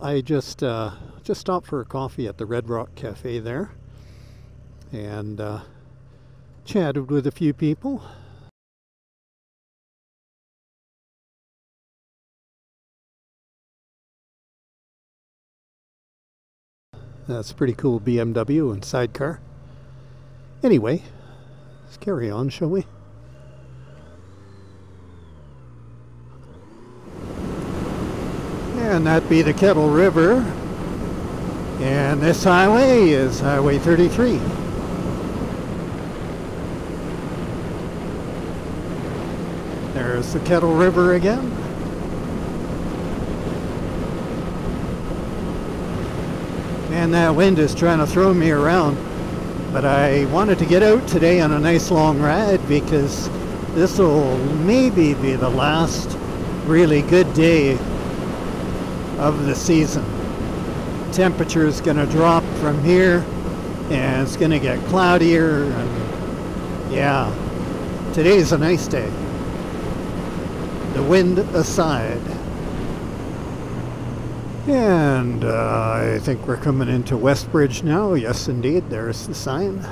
I just uh, just stopped for a coffee at the Red Rock Cafe there, and uh, chatted with a few people. That's a pretty cool BMW and sidecar. Anyway, let's carry on, shall we? And that be the Kettle River. And this highway is Highway 33. There's the Kettle River again. And that wind is trying to throw me around. But I wanted to get out today on a nice long ride because this will maybe be the last really good day of the season. Temperature is going to drop from here and it's going to get cloudier and yeah, today's a nice day. The wind aside. And uh, I think we're coming into Westbridge now. Yes, indeed, there's the sign.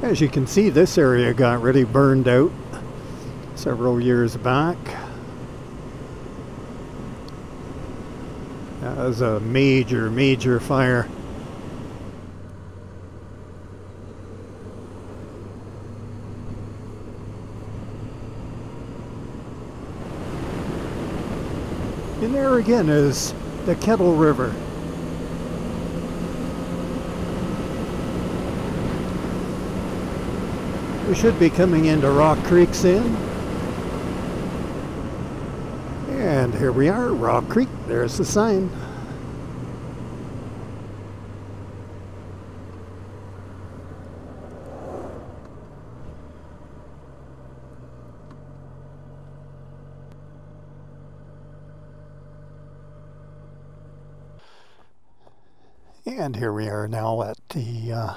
As you can see, this area got really burned out several years back. That was a major, major fire. And there again is the Kettle River. We should be coming into Rock Creek soon. And here we are, Rock Creek. There's the sign. And here we are now at the uh,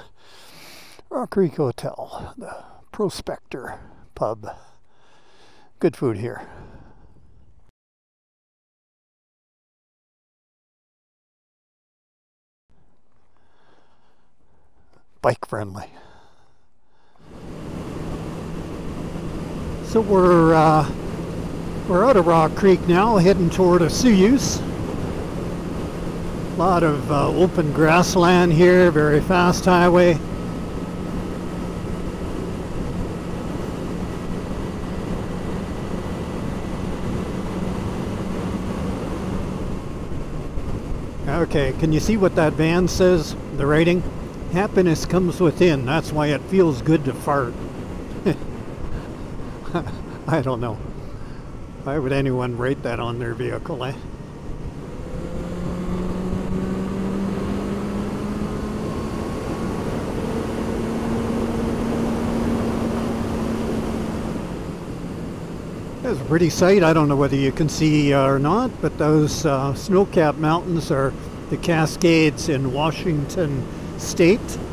Rock Creek Hotel, the Prospector Pub. Good food here. Bike friendly. So we're uh, we're out of Rock Creek now, heading toward Osoyoos. A lot of uh, open grassland here, very fast highway. Okay, can you see what that van says, the writing? Happiness comes within, that's why it feels good to fart. I don't know. Why would anyone rate that on their vehicle, eh? That's a pretty sight. I don't know whether you can see uh, or not, but those uh, snow-capped mountains are the Cascades in Washington State.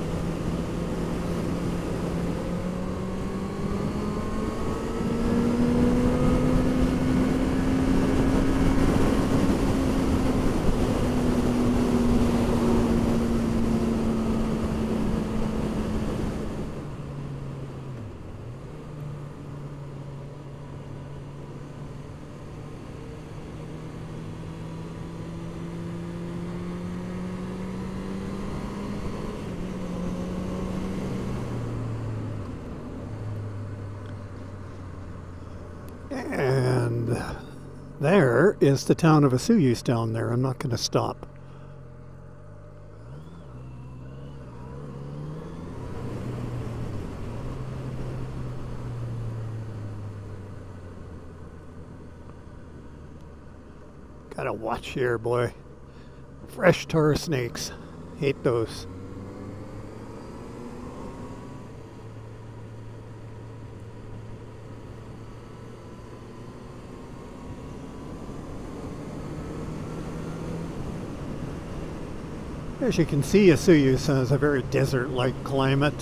And there is the town of Osoyoos down there. I'm not going to stop. Gotta watch here, boy. Fresh tar snakes. Hate those. As you can see, Osoyoos has a very desert-like climate.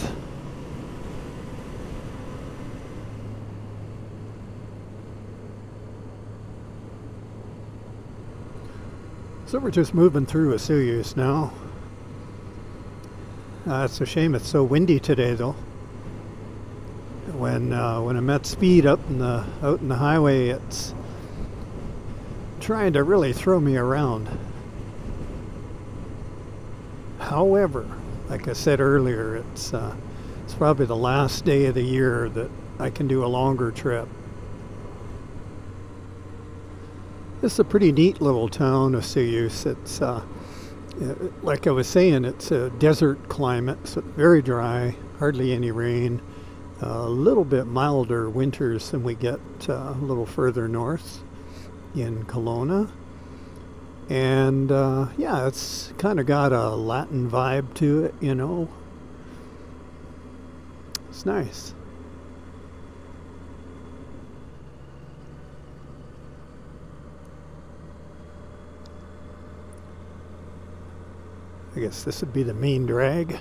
So we're just moving through Osoyoos now. Uh, it's a shame it's so windy today though. When uh, when I'm at speed up in the out in the highway, it's trying to really throw me around. However, like I said earlier, it's uh, it's probably the last day of the year that I can do a longer trip. This is a pretty neat little town of Osoyoos. It's uh, like I was saying, it's a desert climate, so very dry, hardly any rain, a little bit milder winters than we get uh, a little further north in Kelowna. And uh, yeah, it's kind of got a Latin vibe to it, you know. It's nice. I guess this would be the main drag.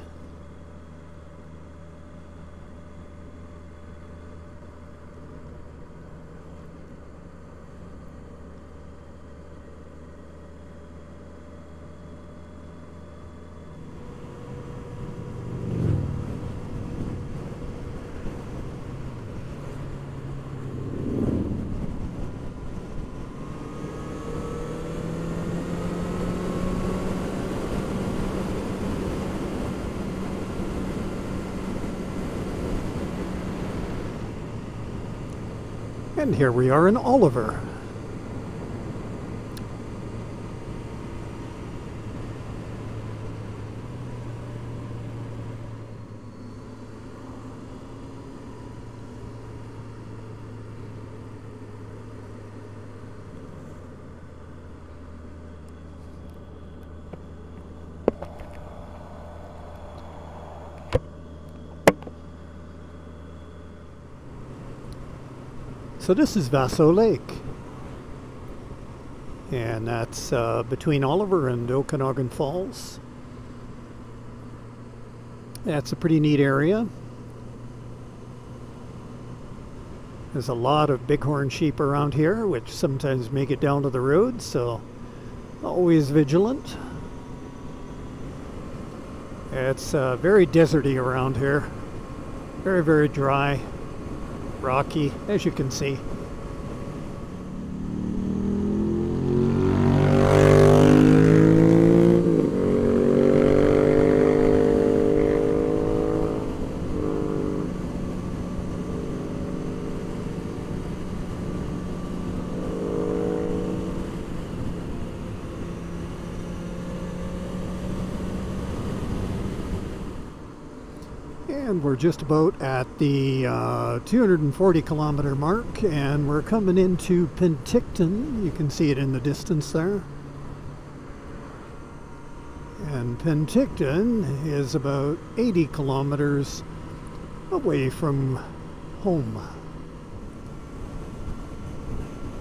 And here we are in Oliver. So this is Vaseux Lake. And that's uh, between Oliver and Okanagan Falls. That's a pretty neat area. There's a lot of bighorn sheep around here, which sometimes make it down to the road, so always vigilant. It's uh, very deserty around here. Very, very dry rocky, as you can see. And we're just about at the uh, 240 kilometer mark, and we're coming into Penticton. You can see it in the distance there. And Penticton is about 80 kilometers away from home.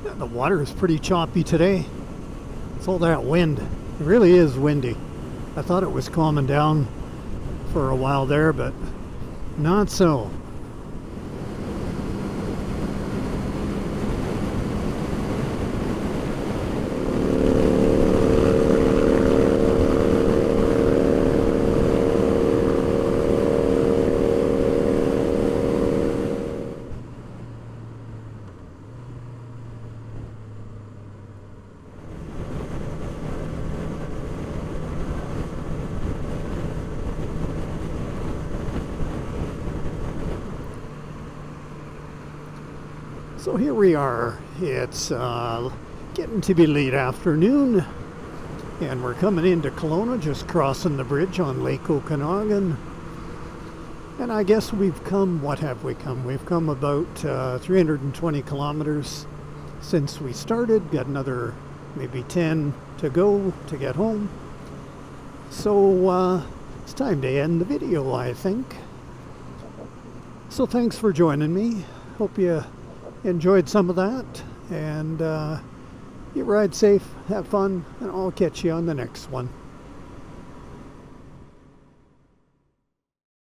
Yeah, the water is pretty choppy today. It's all that wind. It really is windy. I thought it was calming down for a while there, but not so. So here we are. It's uh, getting to be late afternoon, and we're coming into Kelowna, just crossing the bridge on Lake Okanagan. And I guess we've come, what have we come? We've come about uh, 320 kilometers since we started, got another maybe 10 to go to get home. So uh, it's time to end the video, I think. So thanks for joining me. Hope you enjoyed some of that. And uh, you ride safe, have fun, and I'll catch you on the next one.